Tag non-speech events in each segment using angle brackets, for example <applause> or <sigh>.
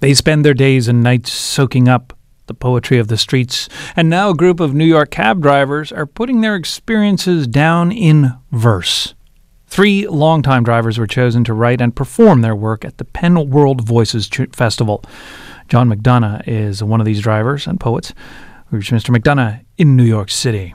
They spend their days and nights soaking up the poetry of the streets, and now a group of New York cab drivers are putting their experiences down in verse. Three longtime drivers were chosen to write and perform their work at the PEN World Voices Festival. John McDonagh is one of these drivers and poets. We reached Mr. McDonagh in New York City.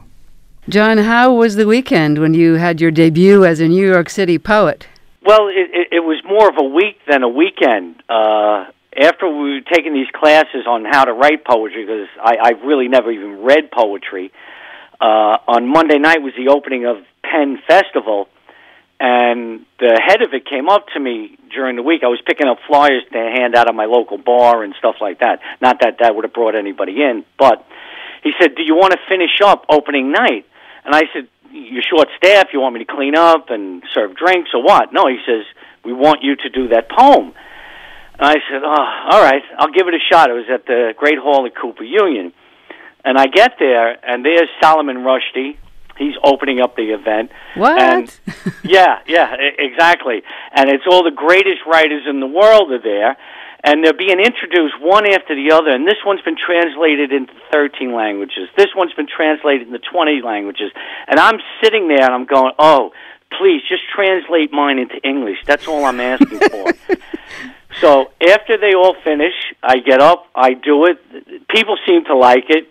John, how was the weekend when you had your debut as a New York City poet? Well, it, it, it was more of a week than a weekend. Uh, after we were taking these classes on how to write poetry, because I, I've really never even read poetry, uh, on Monday night was the opening of PEN Festival, and the head of it came up to me during the week. I was picking up flyers to hand out at my local bar and stuff like that. Not that that would have brought anybody in, but he said, "Do you want to finish up opening night?" And I said, "You're short staff. You want me to clean up and serve drinks or what?" No, he says, "We want you to do that poem." And I said, "Oh, all right. I'll give it a shot." It was at the Great Hall at Cooper Union, and I get there, and there's Salman Rushdie he's opening up the event. What? And, <laughs> yeah, yeah, exactly. And it's all the greatest writers in the world are there, and they're being introduced one after the other. And this one's been translated into 13 languages. This one's been translated into 20 languages. And I'm sitting there and I'm going, oh, please just translate mine into English. That's all I'm asking for. <laughs> so after they all finish, I get up, I do it. People seem to like it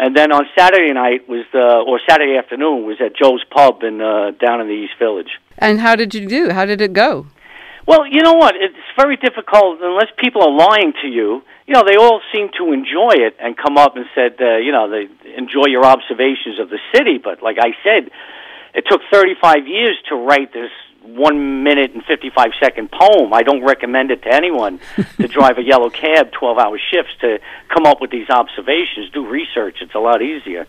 and then on Saturday night was the or Saturday afternoon was at Joe's Pub in uh, down in the East Village. And how did you do? How did it go? Well, you know what? It's very difficult unless people are lying to you. You know, they all seem to enjoy it and come up and said, uh, you know, they enjoy your observations of the city. But like I said, it took 35 years to write this one minute and 55 second poem. I don't recommend it to anyone <laughs> to drive a yellow cab 12 hour shifts to come up with these observations. Do research, it's a lot easier.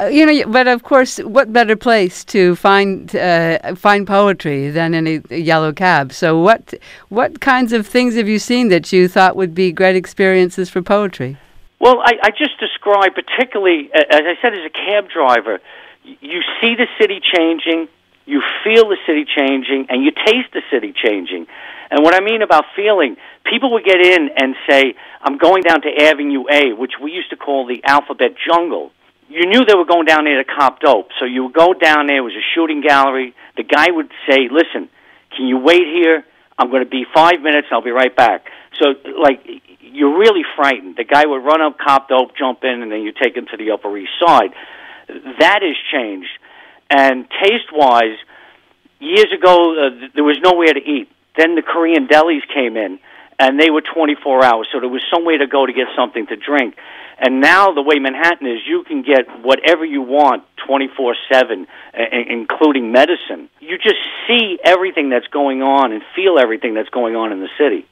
Uh, you know, but of course, what better place to find uh, find poetry than in a, a, yellow cab? So, what what kinds of things have you seen that you thought would be great experiences for poetry? Well, I, I just described, particularly, as I said, as a cab driver, you see the city changing you feel the city changing and you taste the city changing. And what I mean about feeling, people would get in and say, I'm going down to Avenue A, which we used to call the alphabet jungle. You knew they were going down there to cop dope. So you would go down there, it was a shooting gallery. The guy would say, Listen, can you wait here? I'm going to be five minutes and I'll be right back. So, like, you're really frightened. The guy would run up, cop dope, jump in, and then you take him to the Upper East Side. That has changed. And taste wise, years ago uh, there was nowhere to eat. Then the Korean delis came in, and they were 24 hours, so there was somewhere to go to get something to drink. And now the way Manhattan is, you can get whatever you want 24 7, including medicine. You just see everything that's going on and feel everything that's going on in the city.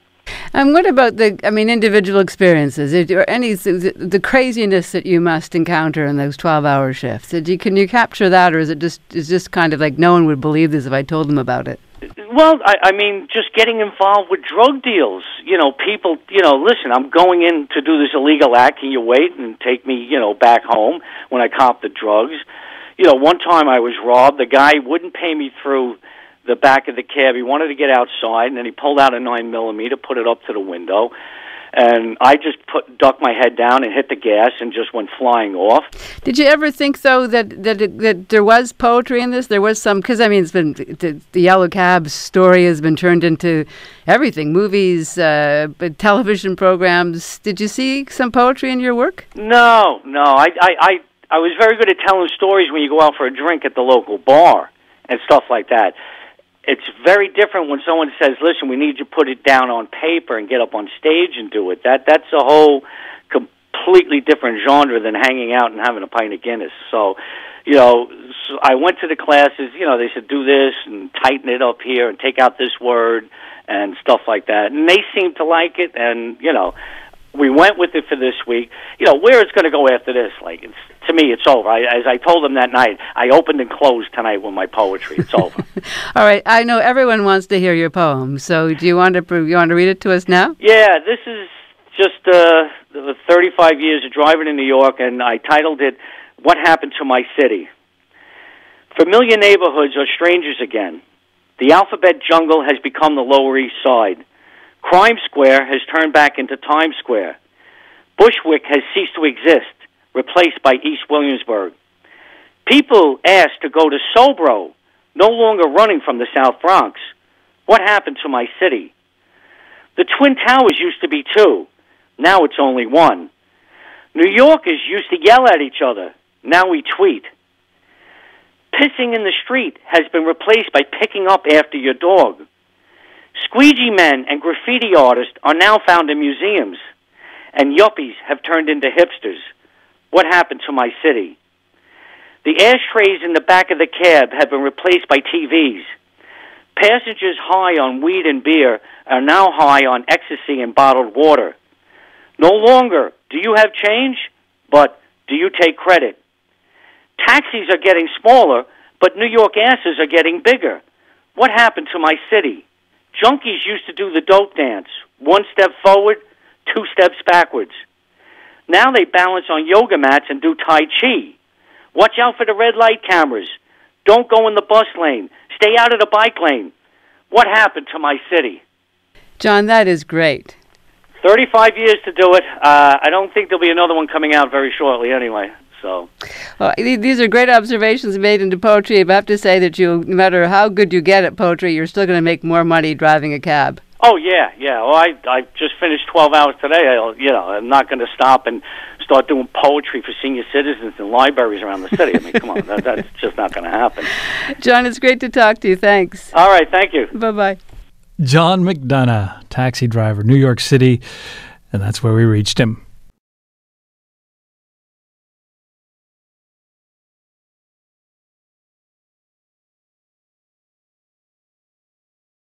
And what about the, I mean, individual experiences? Is there any the craziness that you must encounter in those twelve-hour shifts? You, can you capture that, or is it just is just kind of like no one would believe this if I told them about it? Well, I, I mean, just getting involved with drug deals. You know, people. You know, listen, I'm going in to do this illegal act. Can you wait and take me, you know, back home when I cop the drugs? You know, one time I was robbed. The guy wouldn't pay me through the back of the cab. He wanted to get outside, and then he pulled out a nine millimeter, put it up to the window, and I just put ducked my head down and hit the gas and just went flying off. Did you ever think though that that it, that there was poetry in this? There was some because I mean it's been the, the, yellow cab story has been turned into everything, movies, uh, television programs. Did you see some poetry in your work? No, no. I I I, I was very good at telling stories when you go out for a drink at the local bar and stuff like that it's very different when someone says, "Listen, we need you to put it down on paper and get up on stage and do it." That that's a whole completely different genre than hanging out and having a pint of Guinness. So, you know, so I went to the classes. You know, they said do this and tighten it up here and take out this word and stuff like that, and they seemed to like it. And you know, we went with it for this week. You know, where it's going to go after this, like it's to me, it's over. I, as I told them that night, I opened and closed tonight with my poetry. It's <laughs> over. All right, I know everyone wants to hear your poem. So, do you want to you want to read it to us now? Yeah, this is just uh, the 35 years of driving in New York, and I titled it "What Happened to My City." Familiar neighborhoods are strangers again. The alphabet jungle has become the Lower East Side. Crime Square has turned back into Times Square. Bushwick has ceased to exist, replaced by East Williamsburg. People asked to go to Sobro, no longer running from the South Bronx. What happened to my city? The Twin Towers used to be two. Now it's only one. New Yorkers used to yell at each other. Now we tweet. Pissing in the street has been replaced by picking up after your dog. Squeegee men and graffiti artists are now found in museums, and yuppies have turned into hipsters. What happened to my city? The ashtrays in the back of the cab have been replaced by TVs. Passengers high on weed and beer are now high on ecstasy and bottled water. No longer do you have change, but do you take credit? Taxis are getting smaller, but New York asses are getting bigger. What happened to my city? Junkies used to do the dope dance one step forward, two steps backwards. Now they balance on yoga mats and do Tai Chi. Watch out for the red light cameras. Don't go in the bus lane. Stay out of the bike lane. What happened to my city? John, that is great. 35 years to do it. Uh, I don't think there'll be another one coming out very shortly anyway. So, oh, well, these are great observations made into poetry. But I have to say that you, no matter how good you get at poetry, you're still going to make more money driving a cab. Oh yeah, yeah. Well, I I just finished 12 hours today. I, you know, I'm not going to stop and start doing poetry for senior citizens in libraries around the city. I mean, come on, that, that's just not going to happen. <laughs> John, it's great to talk to you. Thanks. All right, thank you. Bye bye. John McDonagh, taxi driver, New York City, and that's where we reached him.